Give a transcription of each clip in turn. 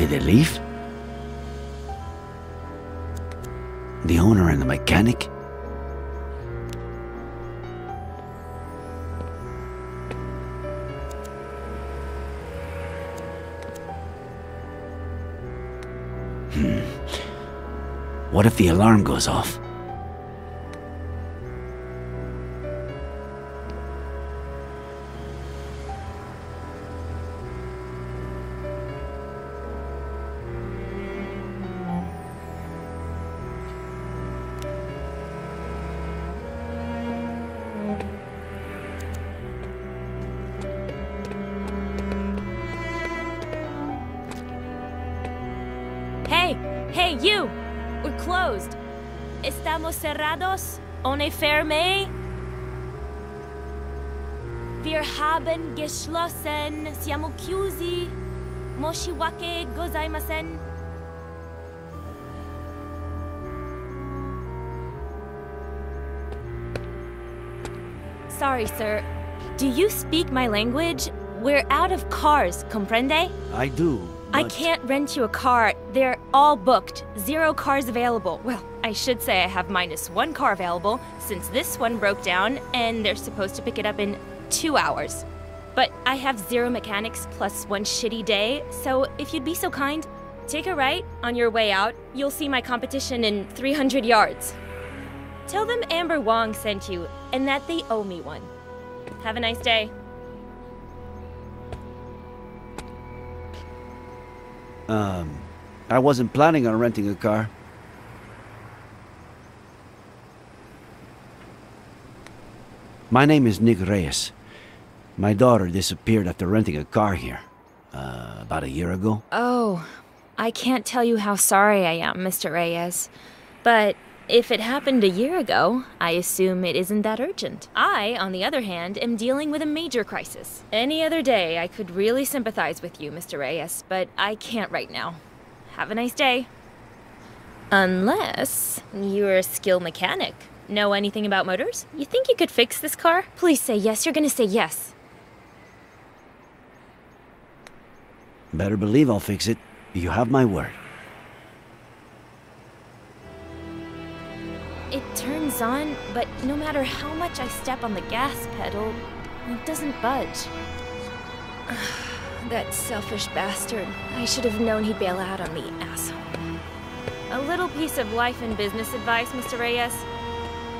Did they leave? The owner and the mechanic? Hmm. What if the alarm goes off? Hey, you! We're closed. Estamos cerrados? Ohne Ferme? Wir haben geschlossen. Siamo chiusi. Moshiwake gozaimasen. Sorry, sir. Do you speak my language? We're out of cars, comprende? I do. I can't rent you a car. They're all booked. Zero cars available. Well, I should say I have minus one car available since this one broke down and they're supposed to pick it up in two hours. But I have zero mechanics plus one shitty day, so if you'd be so kind, take a right on your way out. You'll see my competition in 300 yards. Tell them Amber Wong sent you and that they owe me one. Have a nice day. Um, I wasn't planning on renting a car. My name is Nick Reyes. My daughter disappeared after renting a car here. Uh, about a year ago. Oh, I can't tell you how sorry I am, Mr. Reyes. But if it happened a year ago, I assume it isn't that urgent. I, on the other hand, am dealing with a major crisis. Any other day, I could really sympathize with you, Mr. Reyes, but I can't right now. Have a nice day. Unless you're a skilled mechanic. Know anything about motors? You think you could fix this car? Please say yes. You're gonna say yes. Better believe I'll fix it. You have my word. It turns on, but no matter how much I step on the gas pedal, it doesn't budge. That selfish bastard. I should have known he'd bail out on me, asshole. A little piece of life and business advice, Mr. Reyes.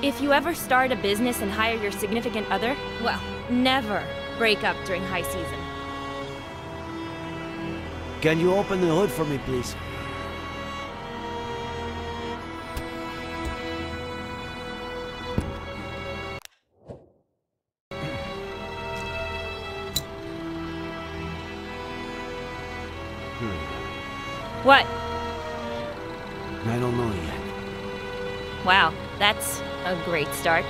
If you ever start a business and hire your significant other, well, never break up during high season. Can you open the hood for me, please? What? I don't know yet. Wow, that's a great start.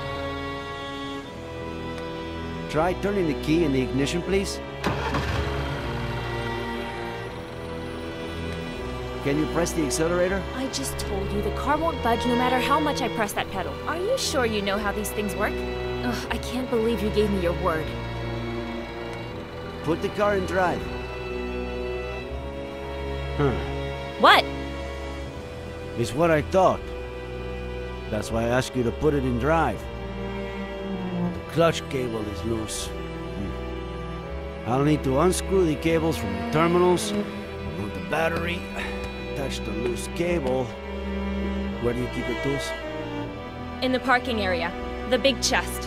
Try turning the key in the ignition, please. Can you press the accelerator? I just told you the car won't budge no matter how much I press that pedal. Are you sure you know how these things work? Ugh, I can't believe you gave me your word. Put the car in drive. Huh. What? It's what I thought. That's why I asked you to put it in drive. The clutch cable is loose. Hmm. I'll need to unscrew the cables from the terminals, move the battery, attach the loose cable. Where do you keep your tools? In the parking area. The big chest.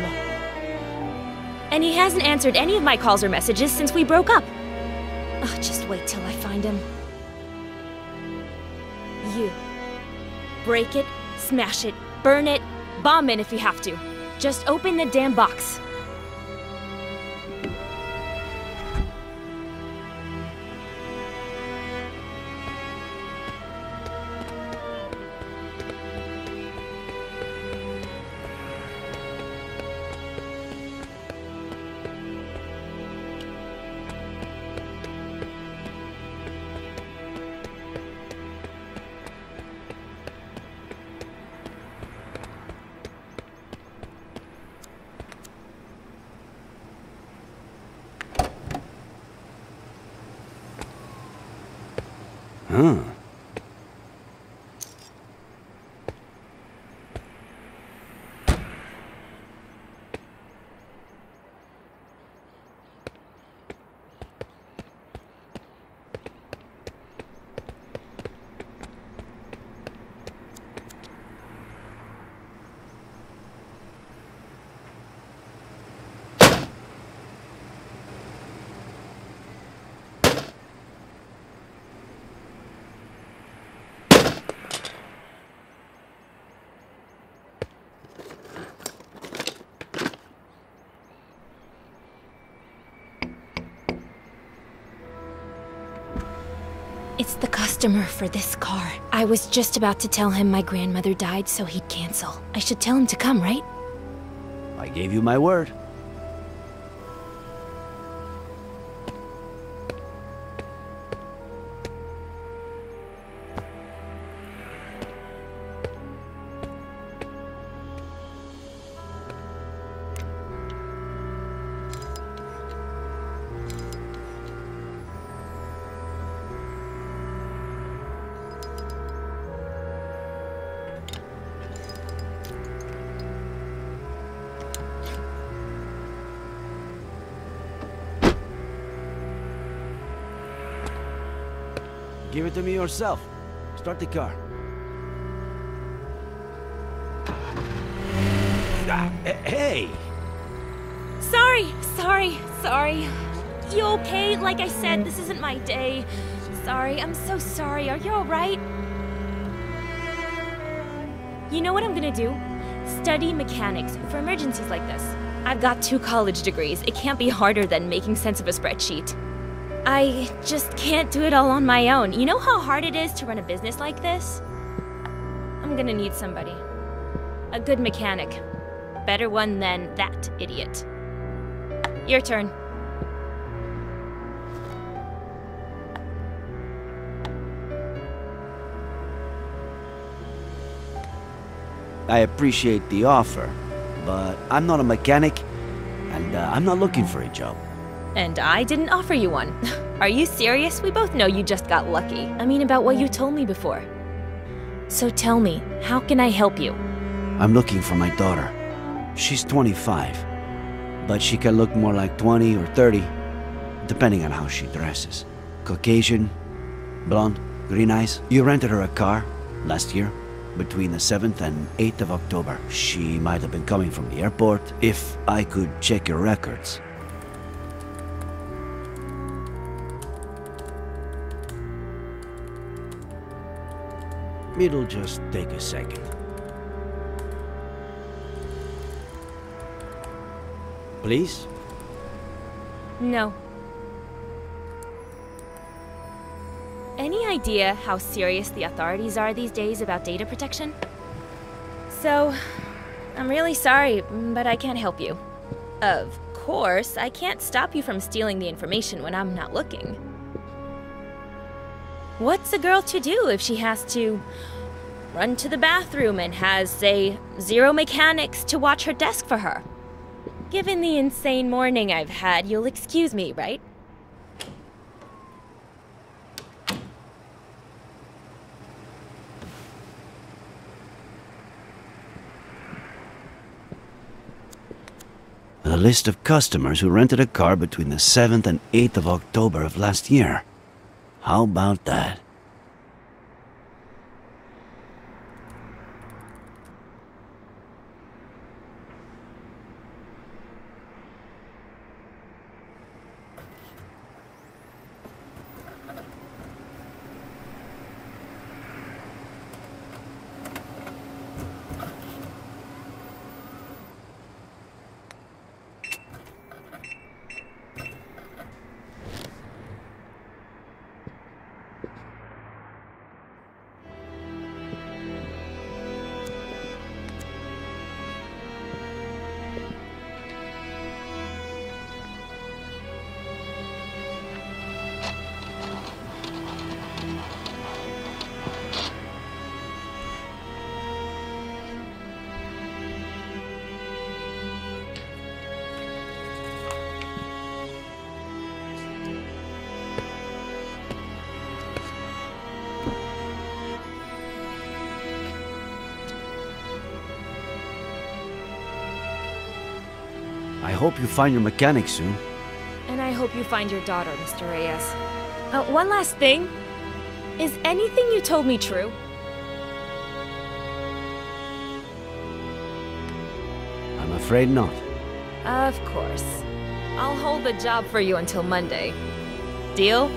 Took. And he hasn't answered any of my calls or messages since we broke up. Ugh, just wait till I find him. you. Break it, smash it, burn it, bomb it if you have to. Just open the damn box. It's the customer for this car. I was just about to tell him my grandmother died so he'd cancel. I should tell him to come, right? I gave you my word. Yourself. Start the car. Ah, eh, hey! Sorry, sorry, sorry. You okay? Like I said, this isn't my day. Sorry, I'm so sorry. Are you alright? You know what I'm gonna do? Study mechanics for emergencies like this. I've got two college degrees. It can't be harder than making sense of a spreadsheet. I just can't do it all on my own. You know how hard it is to run a business like this? I'm gonna need somebody. A good mechanic. Better one than that idiot. Your turn. I appreciate the offer, but I'm not a mechanic, and uh, I'm not looking for a job. And I didn't offer you one. Are you serious? We both know you just got lucky. I mean, about what you told me before. So tell me, how can I help you? I'm looking for my daughter. She's 25, but she can look more like 20 or 30, depending on how she dresses. Caucasian, blonde, green eyes. You rented her a car last year, between the 7th and 8th of October. She might have been coming from the airport. If I could check your records. It'll just take a second. Please? No. Any idea how serious the authorities are these days about data protection? So, I'm really sorry, but I can't help you. Of course, I can't stop you from stealing the information when I'm not looking. What's a girl to do if she has to run to the bathroom and has, say, zero mechanics to watch her desk for her? Given the insane morning I've had, you'll excuse me, right? The list of customers who rented a car between the 7th and 8th of October of last year. How about that? You find your mechanic soon. And I hope you find your daughter, Mr. Reyes. Uh, one last thing. Is anything you told me true? I'm afraid not. Of course. I'll hold the job for you until Monday. Deal?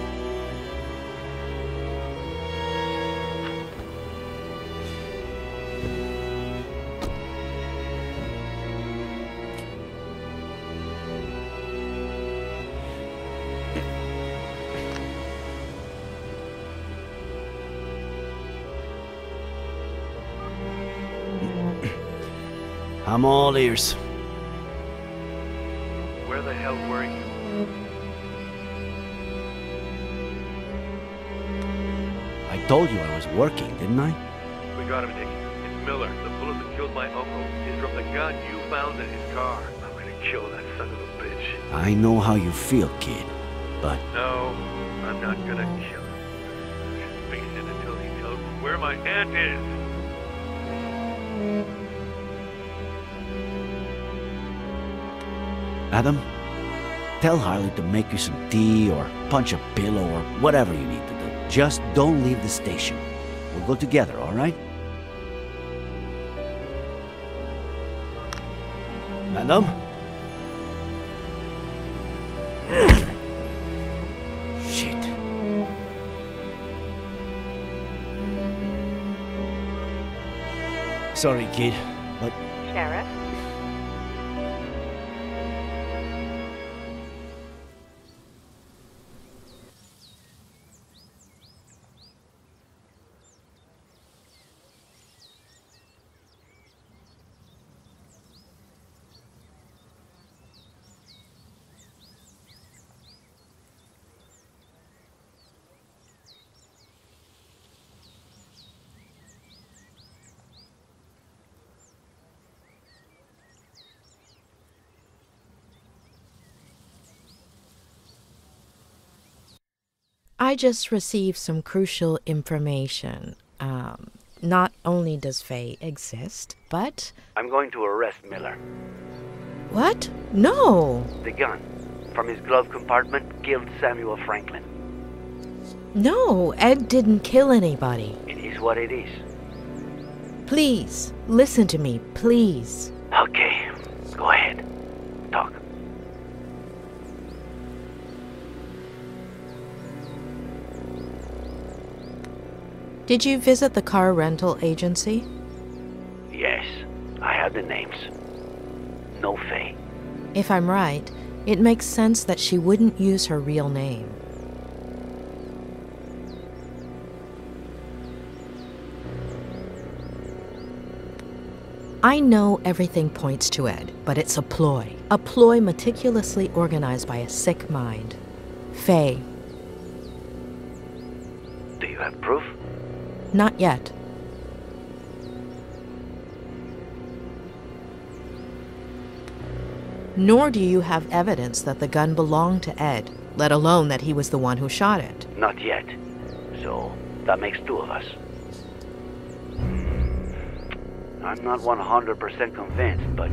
I'm all ears. Where the hell were you? I told you I was working, didn't I? We got him, Nick. It's Miller. The bullet that killed my uncle is from the gun you found in his car. I'm gonna kill that son of a bitch. I know how you feel, kid. But No, I'm not gonna kill him. Face it until he tells me where my aunt is. Adam, tell Harley to make you some tea or punch a pillow or whatever you need to do. Just don't leave the station. We'll go together, all right? Madam? Shit. Sorry, kid, but Sheriff? I just received some crucial information. Um, not only does Faye exist, but. I'm going to arrest Miller. What? No! The gun from his glove compartment killed Samuel Franklin. No, Ed didn't kill anybody. It is what it is. Please, listen to me, please. Did you visit the car rental agency? Yes, I have the names. No Faye. If I'm right, it makes sense that she wouldn't use her real name. I know everything points to Ed, but it's a ploy. A ploy meticulously organized by a sick mind. Faye, Do you have proof? Not yet. Nor do you have evidence that the gun belonged to Ed, let alone that he was the one who shot it. Not yet. So, that makes two of us. Hmm. I'm not 100% convinced, but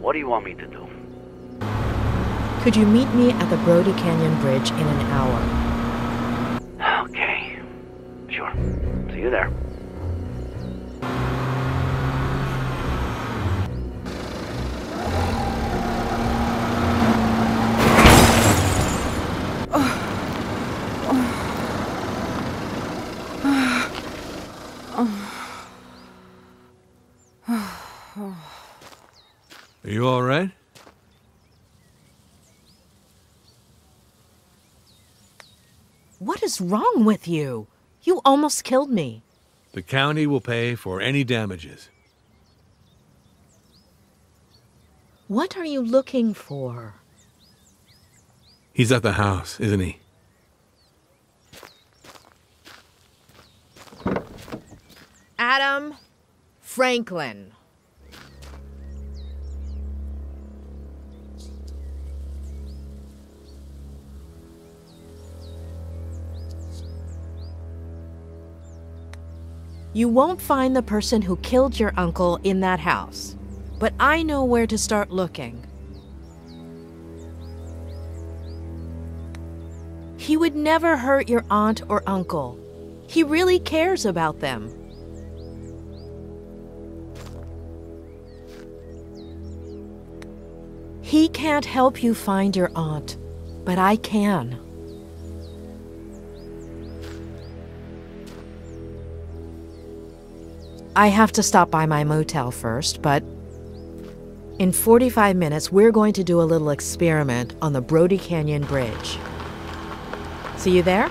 what do you want me to do? Could you meet me at the Brody Canyon Bridge in an hour? There. Are you all right? What is wrong with you? You almost killed me. The county will pay for any damages. What are you looking for? He's at the house, isn't he? Adam Franklin. You won't find the person who killed your uncle in that house, but I know where to start looking. He would never hurt your aunt or uncle. He really cares about them. He can't help you find your aunt, but I can. I have to stop by my motel first, but in 45 minutes, we're going to do a little experiment on the Brody Canyon Bridge. See you there?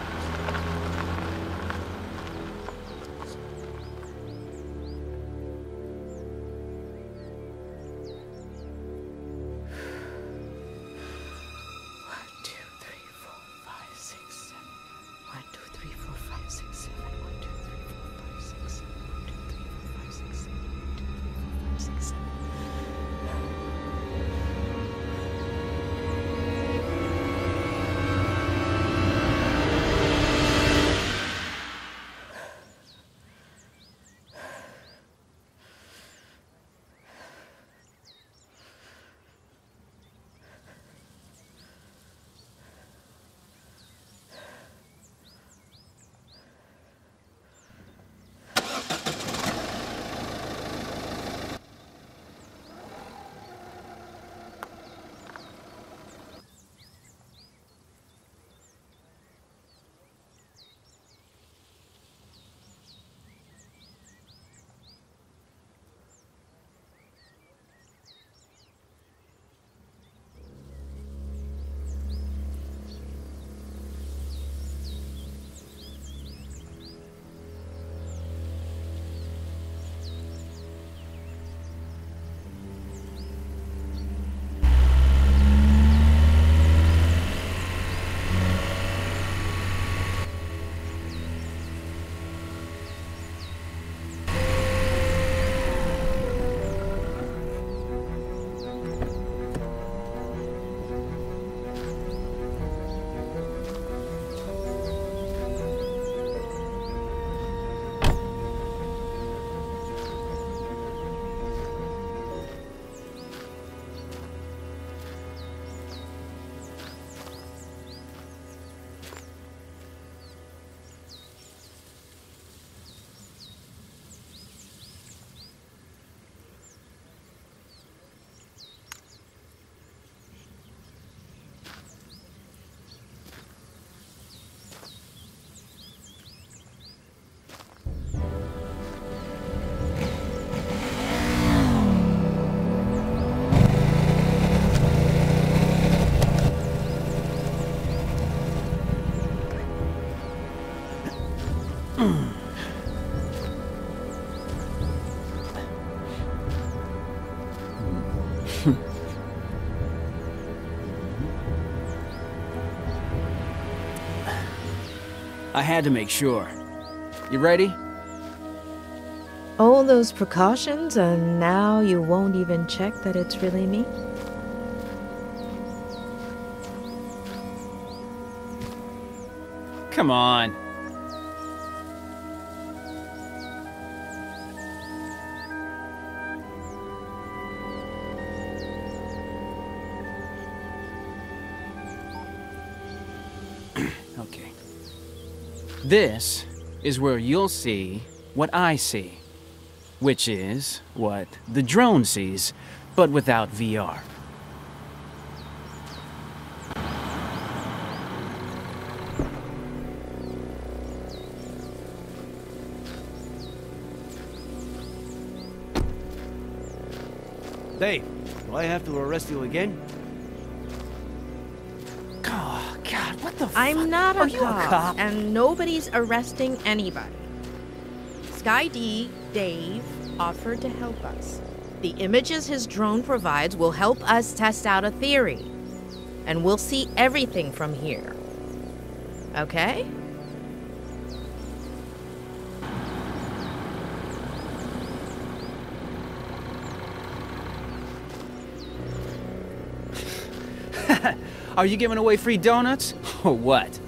I had to make sure. You ready? All those precautions, and now you won't even check that it's really me? Come on. This is where you'll see what I see, which is what the drone sees, but without VR. Dave, do I have to arrest you again? The I'm not a you a cop, cop? and nobody's arresting anybody. Sky D, Dave, offered to help us. The images his drone provides will help us test out a theory, and we'll see everything from here. Okay? Are you giving away free donuts? or what?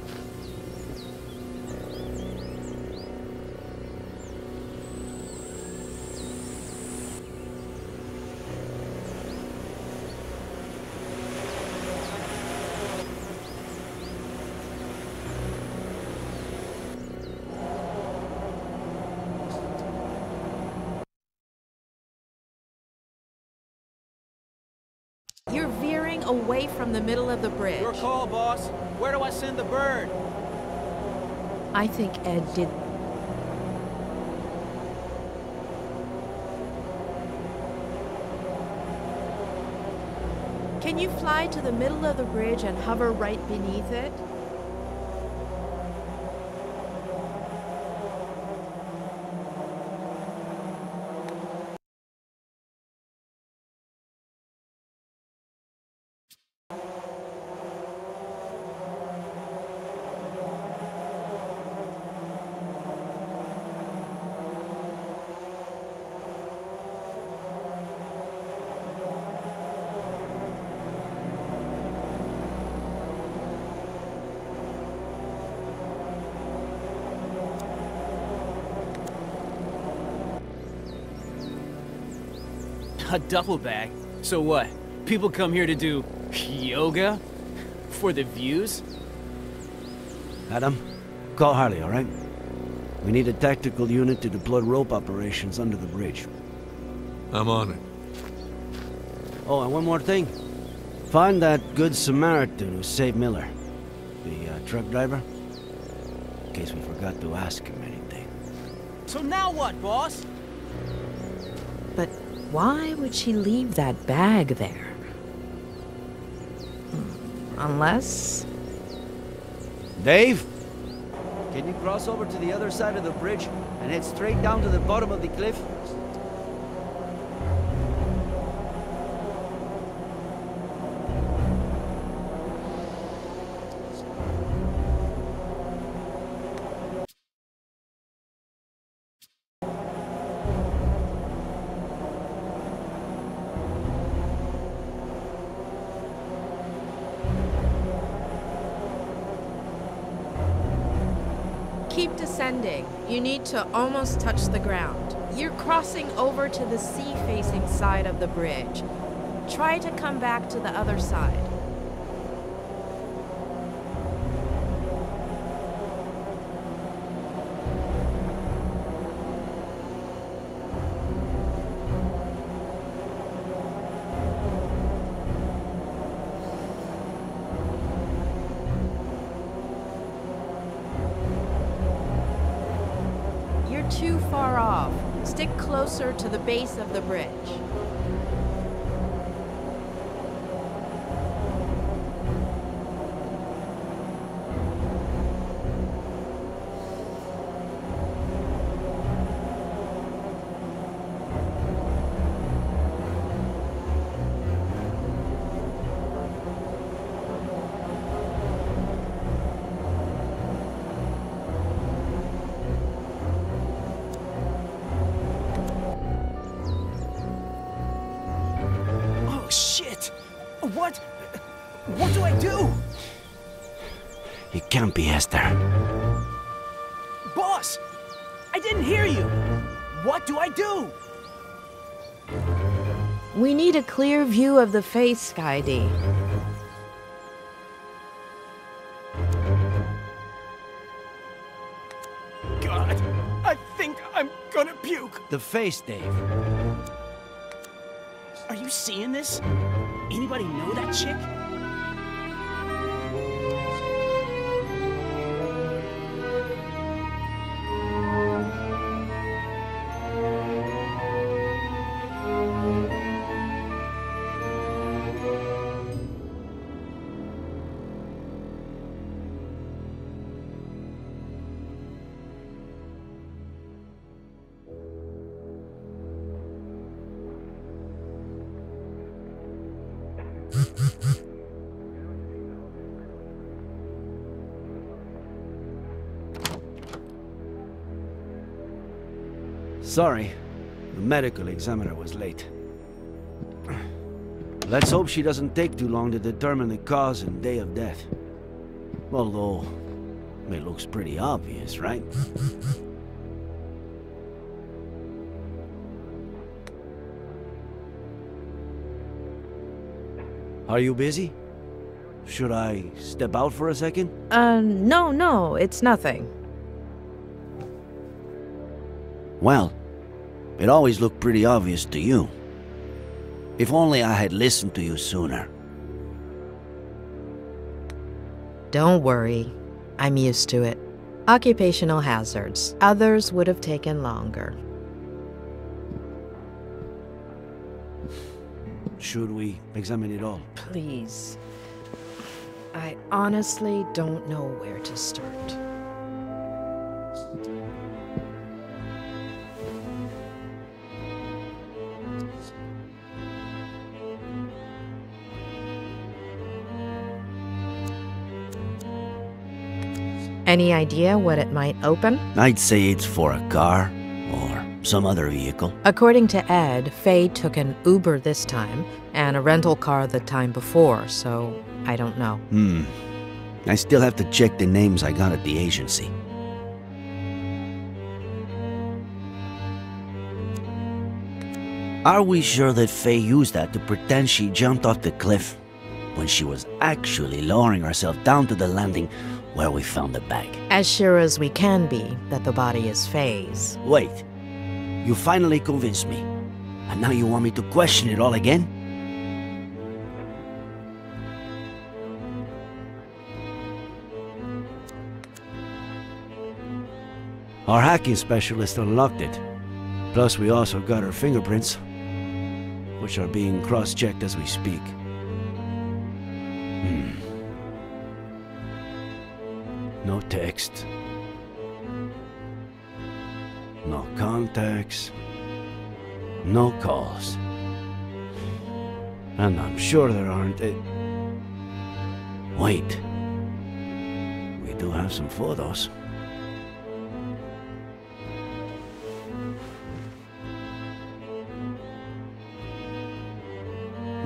You're veering away from the middle of the bridge. Your call, boss. Where do I send the bird? I think Ed did. Can you fly to the middle of the bridge and hover right beneath it? A duffel bag? So what? People come here to do yoga? For the views? Adam, call Harley, all right? We need a tactical unit to deploy rope operations under the bridge. I'm on it. Oh, and one more thing. Find that good Samaritan who saved Miller. The uh, truck driver. In case we forgot to ask him anything. So now what, boss? But why would she leave that bag there? Unless. Dave? Can you cross over to the other side of the bridge and head straight down to the bottom of the cliff? Keep descending. You need to almost touch the ground. You're crossing over to the sea facing side of the bridge. Try to come back to the other side. Closer to the base of the bridge. We need a clear view of the face, Skydy. God, I think I'm gonna puke. The face, Dave. Are you seeing this? Anybody know that chick? Sorry. The medical examiner was late. Let's hope she doesn't take too long to determine the cause and day of death. Although, it looks pretty obvious, right? Are you busy? Should I step out for a second? Uh, no, no, it's nothing. Well, it always looked pretty obvious to you. If only I had listened to you sooner. Don't worry. I'm used to it. Occupational hazards. Others would have taken longer. Should we examine it all? Please. I honestly don't know where to start. Any idea what it might open? I'd say it's for a car or some other vehicle. According to Ed, Faye took an Uber this time and a rental car the time before, so I don't know. Hmm. I still have to check the names I got at the agency. Are we sure that Faye used that to pretend she jumped off the cliff when she was actually lowering herself down to the landing where we found the bag? As sure as we can be that the body is Faye's. Wait. You finally convinced me. And now you want me to question it all again? Our hacking specialist unlocked it. Plus, we also got her fingerprints, which are being cross checked as we speak. Hmm. No text. No contacts. No calls. And I'm sure there aren't. A... Wait. We do have some photos.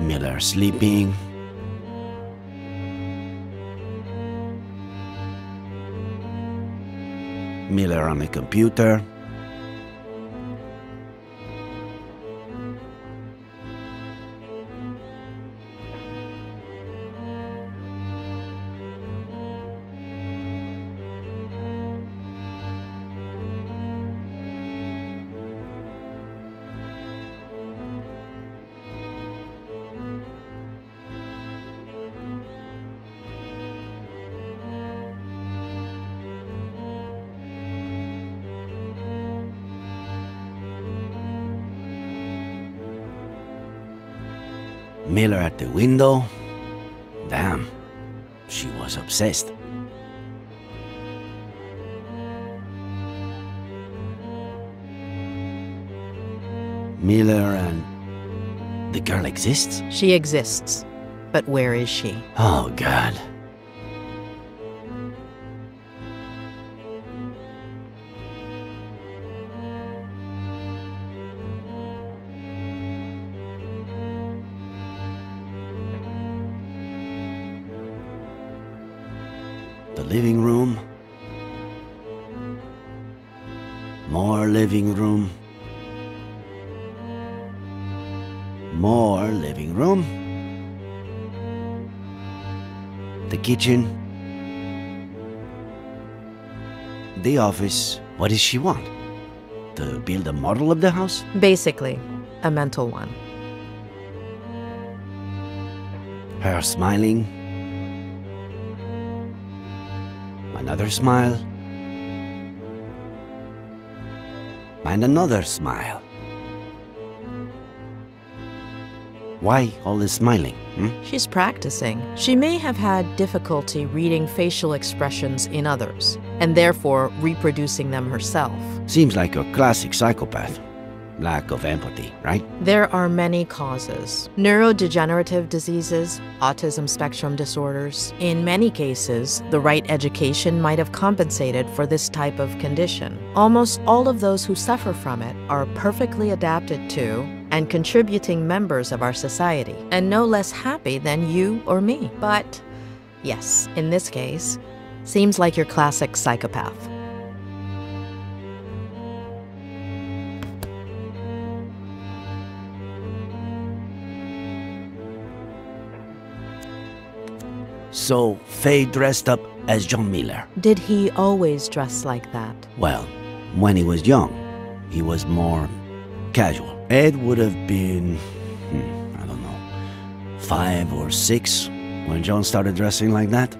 Miller sleeping. Miller on the computer. Obsessed. Miller and the girl exists? She exists. But where is she? Oh, God. Kitchen. The office. What does she want? To build a model of the house? Basically, a mental one. Her smiling. Another smile. And another smile. Why all this smiling? Hmm? She's practicing. She may have had difficulty reading facial expressions in others, and therefore reproducing them herself. Seems like a classic psychopath. Lack of empathy, right? There are many causes neurodegenerative diseases, autism spectrum disorders. In many cases, the right education might have compensated for this type of condition. Almost all of those who suffer from it are perfectly adapted to and contributing members of our society, and no less happy than you or me. But, yes, in this case, seems like your classic psychopath. So, Faye dressed up as John Miller. Did he always dress like that? Well, when he was young, he was more casual. Ed would have been hmm, a five or six when John started dressing like that?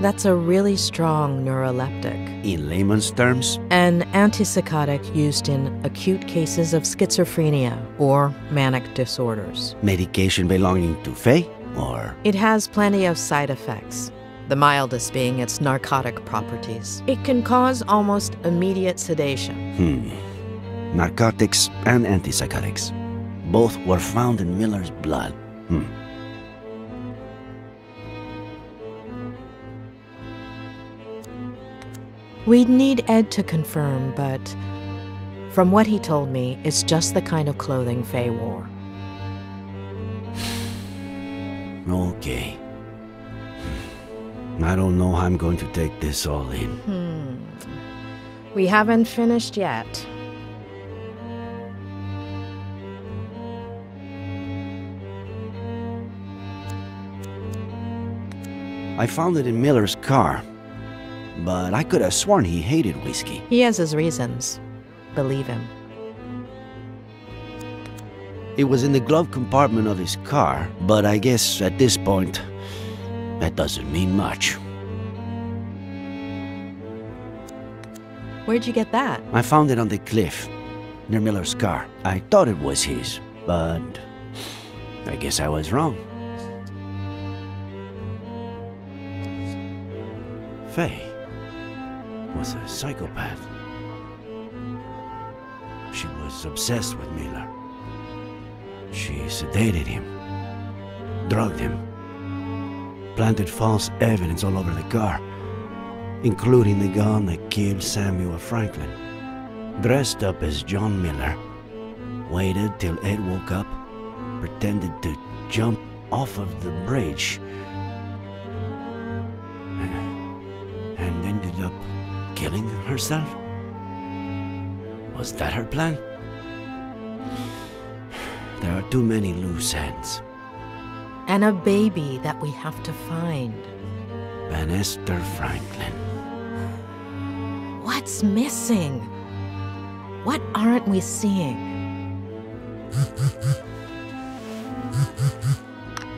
That's a really strong neuroleptic. In layman's terms? An antipsychotic used in acute cases of schizophrenia or manic disorders. Medication belonging to Faye? Or. It has plenty of side effects, the mildest being its narcotic properties. It can cause almost immediate sedation. Hmm. Narcotics and antipsychotics. Both were found in Miller's blood. Hmm. We'd need Ed to confirm, but from what he told me, it's just the kind of clothing Faye wore. Okay. I don't know how I'm going to take this all in. Hmm. We haven't finished yet. I found it in Miller's car, but I could have sworn he hated whiskey. He has his reasons. Believe him. It was in the glove compartment of his car, but I guess at this point, that doesn't mean much. Where'd you get that? I found it on the cliff, near Miller's car. I thought it was his, but I guess I was wrong. Faye was a psychopath. She was obsessed with Miller. She sedated him, drugged him, planted false evidence all over the car, including the gun that killed Samuel Franklin. Dressed up as John Miller, waited till Ed woke up, pretended to jump off of the bridge, and ended up killing herself? Was that her plan? There are too many loose ends. And a baby that we have to find. Van Esther Franklin. What's missing? What aren't we seeing?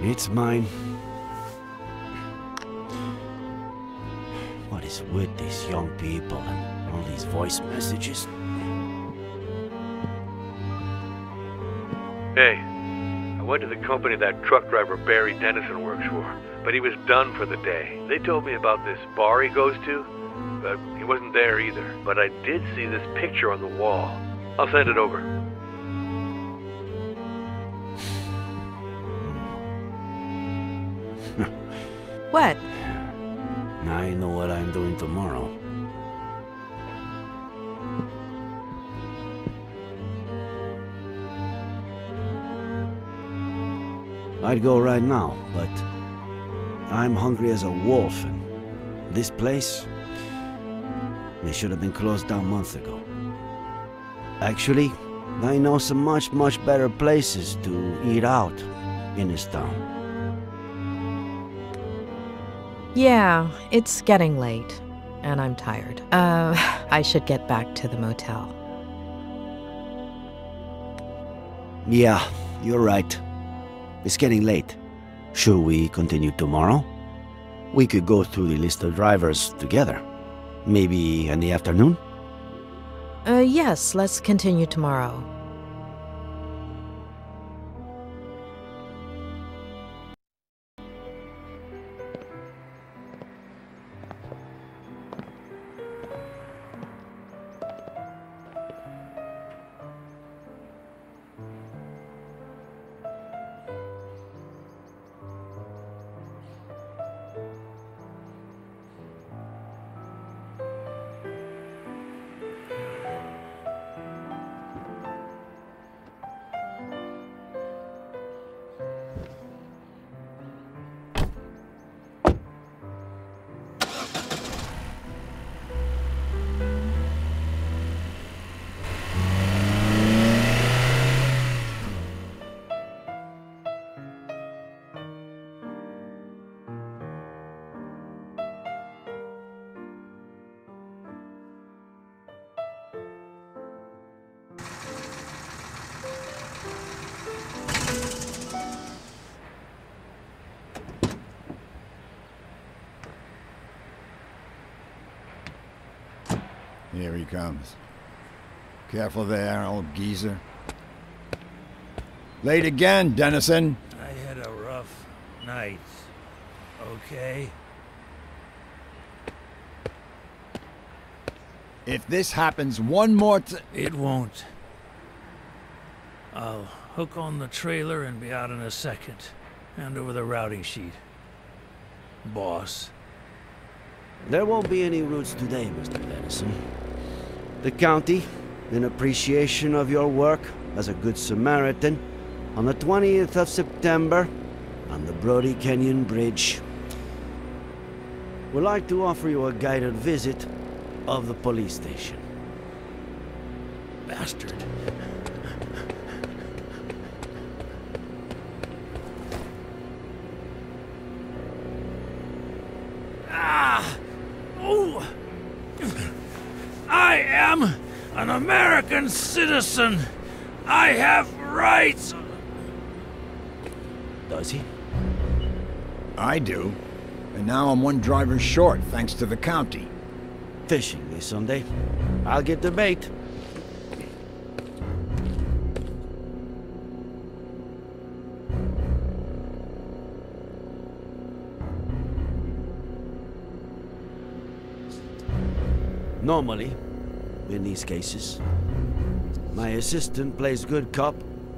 It's mine. What is with these young people and all these voice messages? Went to the company that truck driver Barry Dennison works for, but he was done for the day. They told me about this bar he goes to, but he wasn't there either. But I did see this picture on the wall. I'll send it over. What? I know what I'm doing tomorrow. I'd go right now, but I'm hungry as a wolf, and this place, they should have been closed down months ago. Actually, I know some much, much better places to eat out in this town. Yeah, it's getting late, and I'm tired. Uh, I should get back to the motel. Yeah, you're right. It's getting late. Should we continue tomorrow? We could go through the list of drivers together. Maybe in the afternoon? Uh, yes, let's continue tomorrow. Comes. Careful there, old geezer. Late again, Dennison. I had a rough night. Okay? If this happens one more t- It won't. I'll hook on the trailer and be out in a second. Hand over the routing sheet. Boss. There won't be any routes today, Mr. Dennison. The county, in appreciation of your work as a good Samaritan, on the 20th of September, on the Brody Canyon Bridge, would like to offer you a guided visit of the police station. Bastard. Citizen. I have rights. Does he? I do. And now I'm one driver short, thanks to the county. Fishing this Sunday. I'll get the bait. Normally, in these cases, my assistant plays good cop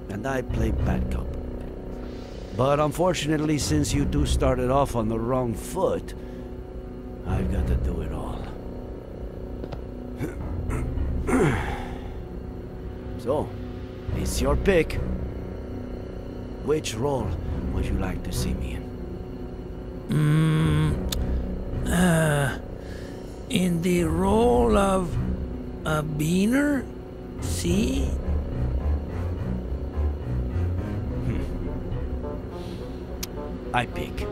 and I play bad cop. But unfortunately, since you two started off on the wrong foot, I've got to do it all. so, it's your pick. Which role would you like to see me in? Mm, uh, in the role of a beaner? See? Hmm. I pick.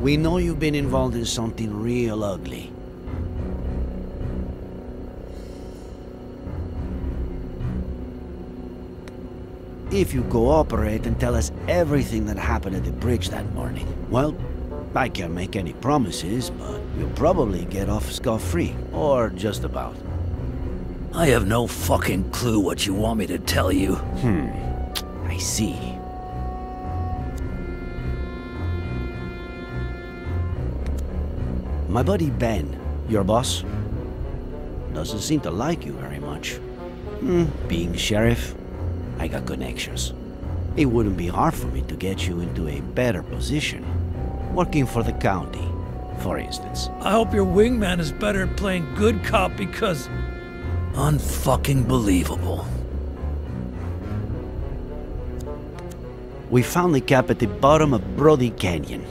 We know you've been involved in something real ugly. If you cooperate and tell us everything that happened at the bridge that morning, well, I can't make any promises, but you'll probably get off scot-free. Or just about. I have no fucking clue what you want me to tell you. Hmm. I see. My buddy Ben, your boss, doesn't seem to like you very much. Hmm, being sheriff, I got connections. It wouldn't be hard for me to get you into a better position. Working for the county, for instance. I hope your wingman is better at playing good cop because. Unfucking believable. We found the cap at the bottom of Brody Canyon.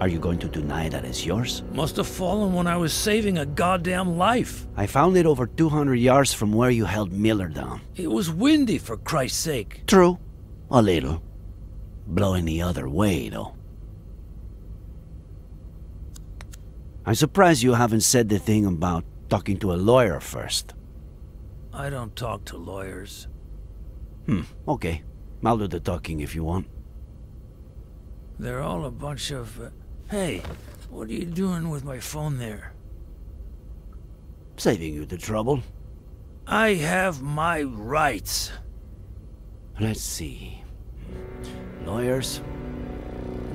Are you going to deny that it's yours? Must have fallen when I was saving a goddamn life. I found it over 200 yards from where you held Miller down. It was windy, for Christ's sake. True. A little. Blowing the other way, though. I'm surprised you haven't said the thing about talking to a lawyer first. I don't talk to lawyers. Hmm, okay. I'll do the talking if you want. They're all a bunch of. Uh... Hey, what are you doing with my phone there? Saving you the trouble. I have my rights. Let's see. Lawyers?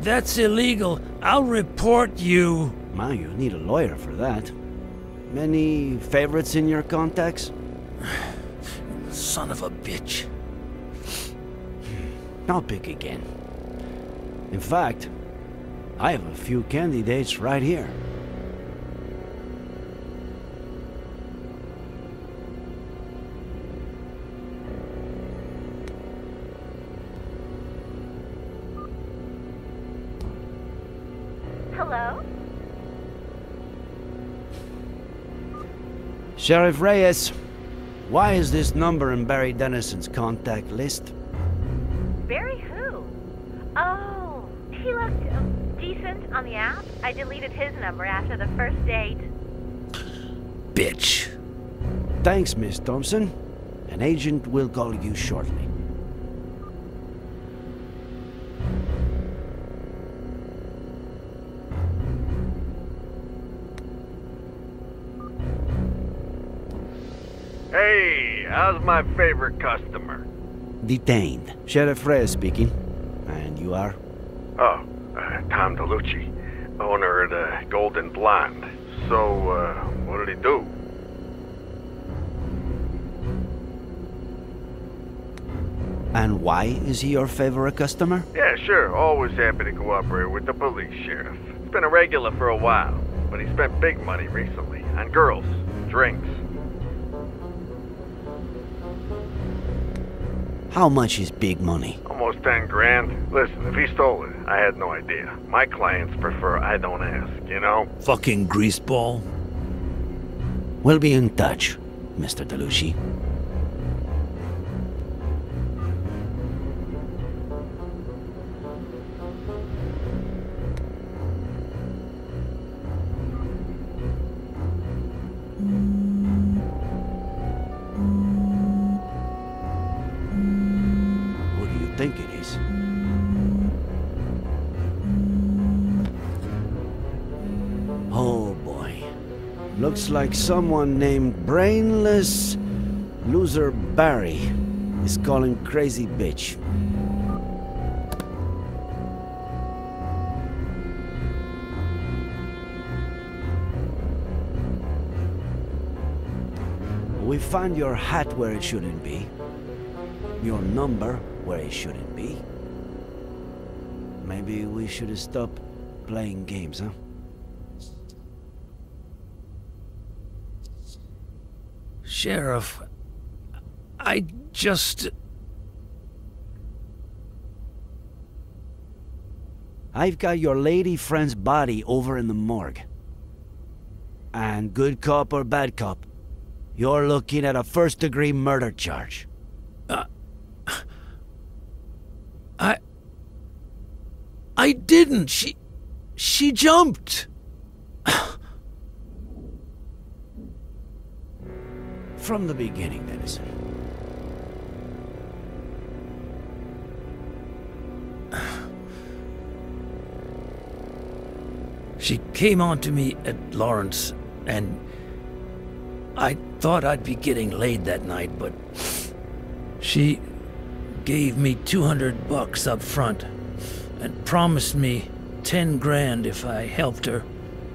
That's illegal. I'll report you. My, you need a lawyer for that. Many favorites in your contacts? Son of a bitch. Hmm. I'll pick again. In fact, I have a few candidates right here. Sheriff Reyes, why is this number in Barry Dennison's contact list? Barry who? Oh, he looked decent on the app. I deleted his number after the first date. Bitch. Thanks, Miss Thompson. An agent will call you shortly. How's my favorite customer? Detained. Sheriff Reyes speaking. And you are? Oh, uh, Tom DeLucci, owner of the Golden Blonde. So, uh, what did he do? And why is he your favorite customer? Yeah, sure. Always happy to cooperate with the police, Sheriff. He's been a regular for a while, but he spent big money recently on girls, drinks. How much is big money? Almost ten grand. Listen, if he stole it, I had no idea. My clients prefer I don't ask, you know? Fucking greaseball. We'll be in touch, Mr. DeLucci. Like someone named Brainless Loser Barry is calling crazy bitch. We found your hat where it shouldn't be. Your number where it shouldn't be. Maybe we should stop playing games, huh? Sheriff, I just. I've got your lady friend's body over in the morgue. And good cop or bad cop, you're looking at a first degree murder charge. Uh, I. I didn't. She. She jumped. From the beginning, Dennison. She came on to me at Lawrence, and I thought I'd be getting laid that night, but she gave me 200 bucks up front and promised me 10 grand if I helped her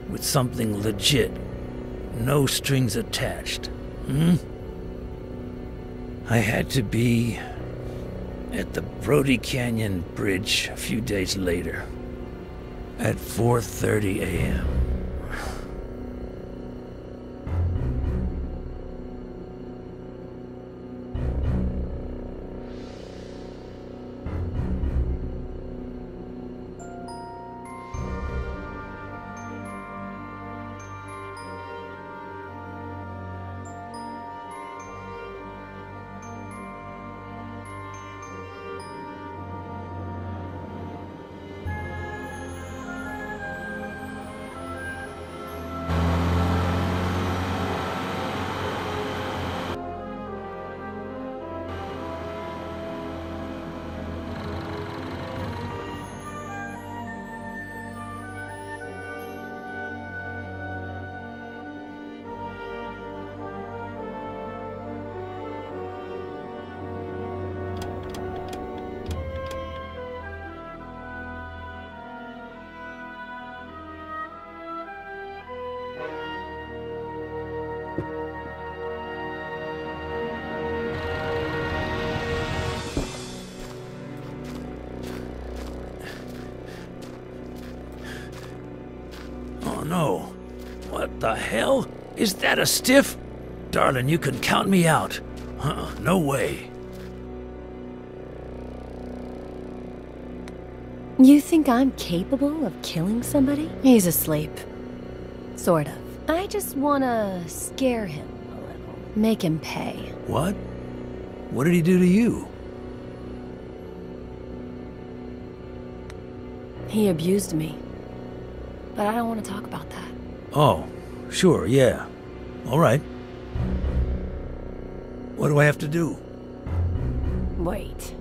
with something legit. No strings attached. Hmm? I had to be at the Brody Canyon Bridge a few days later at 4:30 a.m. that a stiff? Darling, you can count me out. Uh, no way. You think I'm capable of killing somebody? He's asleep. Sort of. I just wanna scare him a little. Make him pay. What? What did he do to you? He abused me. But I don't want to talk about that. Oh, sure, yeah. All right. What do I have to do? Wait.